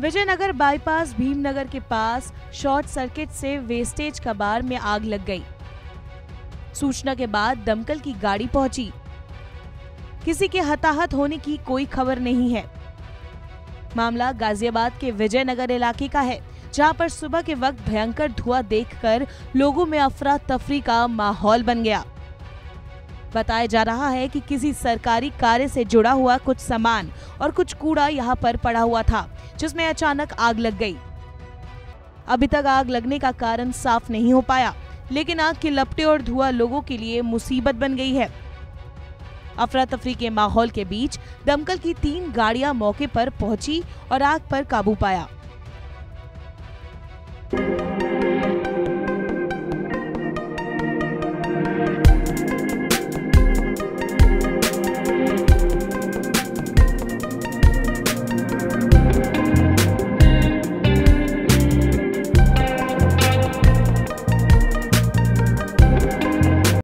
Vijayanagar bypass, Bhimnagar के पास short circuit से वेस्टेज कबार में आग लग गई। सूचना के बाद दमकल की गाड़ी पहुँची। किसी के हताहत होने की कोई खबर नहीं है। मामला गाजियाबाद के विजयनगर इलाके का है, जहाँ पर सुबह के वक्त भयंकर धुआँ देखकर लोगों में अफरा तफरी का माहौल बन गया। बताया जा रहा है कि किसी सरकारी कार्य से जुड़ा हुआ कुछ सामान और कुछ कूड़ा यहाँ पर पड़ा हुआ था, जिसमें अचानक आग लग गई। अभी तक आग लगने का कारण साफ़ नहीं हो पाया, लेकिन आग के लपटे और धुआँ लोगों के लिए मुसीबत बन गई है। अफरा तफरी के माहौल के बीच दमकल की तीन गाड़ियाँ मौके पर पहुँची और आग पर काबू पाया।